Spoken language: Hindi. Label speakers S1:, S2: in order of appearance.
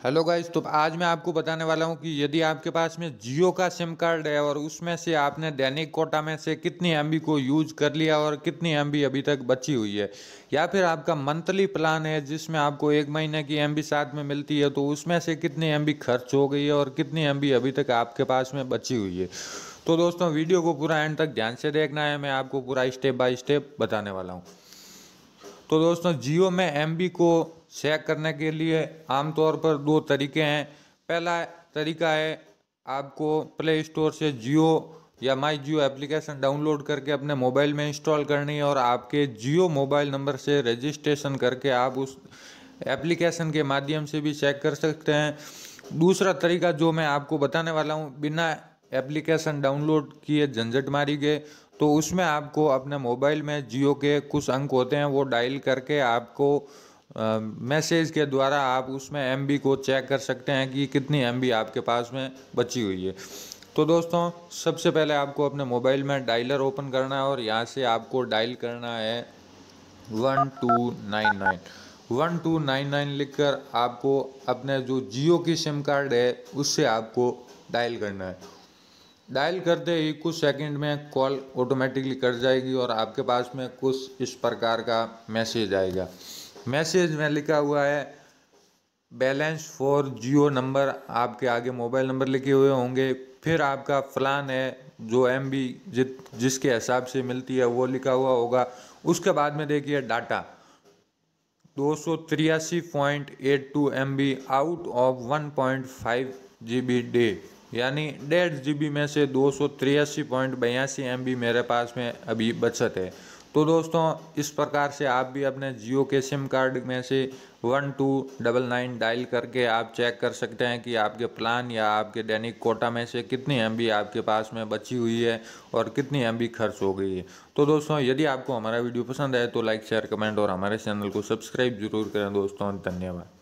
S1: हेलो गाइस तो आज मैं आपको बताने वाला हूँ कि यदि आपके पास में जियो का सिम कार्ड है और उसमें से आपने दैनिक कोटा में से कितनी एमबी को यूज़ कर लिया और कितनी एमबी अभी तक बची हुई है, या फिर आपका मंथली प्लान है जिसमें आपको एक महीने की एमबी साथ में मिलती है तो उसमें से कितनी एमबी खर्च हो गई है और कितनी एमबी अभी तक आपके पास में बची हुई है। तो दोस्तों, वीडियो को पूरा एंड तक ध्यान से देखना है, मैं आपको पूरा स्टेप बाय स्टेप बताने वाला हूँ। तो दोस्तों, जियो में एमबी को चेक करने के लिए आमतौर पर दो तरीके हैं। पहला तरीका है, आपको प्ले स्टोर से जियो या माई जियो एप्लीकेशन डाउनलोड करके अपने मोबाइल में इंस्टॉल करनी है और आपके जियो मोबाइल नंबर से रजिस्ट्रेशन करके आप उस एप्लीकेशन के माध्यम से भी चेक कर सकते हैं। दूसरा तरीका जो मैं आपको बताने वाला हूँ, बिना एप्लीकेशन डाउनलोड किए झंझट मारी गए तो उसमें आपको अपने मोबाइल में जियो के कुछ अंक होते हैं, वो डायल करके आपको मैसेज के द्वारा आप उसमें एमबी को चेक कर सकते हैं कि कितनी एमबी आपके पास में बची हुई है। तो दोस्तों, सबसे पहले आपको अपने मोबाइल में डायलर ओपन करना है और यहाँ से आपको डायल करना है one two nine nine one two nine nine लिख कर आपको अपने जो जियो की सिम कार्ड है, उससे आपको डायल करना है। डायल करते ही कुछ सेकंड में कॉल ऑटोमेटिकली कट जाएगी और आपके पास में कुछ इस प्रकार का मैसेज आएगा। मैसेज में लिखा हुआ है, बैलेंस फॉर जियो नंबर आपके आगे मोबाइल नंबर लिखे हुए होंगे। फिर आपका प्लान है, जो एम बी जित, जिसके हिसाब से मिलती है, वो लिखा हुआ होगा। उसके बाद में देखिए डाटा। दो सौ तिरासी point eight two M B out of one point five G B day यानी डेढ़ जी बी में से दो सौ तिरासी पॉइंट बयासी एम बी मेरे पास में अभी बचत है। तो दोस्तों, इस प्रकार से आप भी अपने जियो के सिम कार्ड में से one two double nine dial करके आप चेक कर सकते हैं कि आपके प्लान या आपके दैनिक कोटा में से कितनी एमबी आपके पास में बची हुई है और कितनी एमबी खर्च हो गई है। तो दोस्तों, यदि आपको हमारा वीडियो पसंद आए तो लाइक, शेयर, कमेंट और हमारे चैनल को सब्सक्राइब ज़रूर करें दोस्तों। धन्यवाद।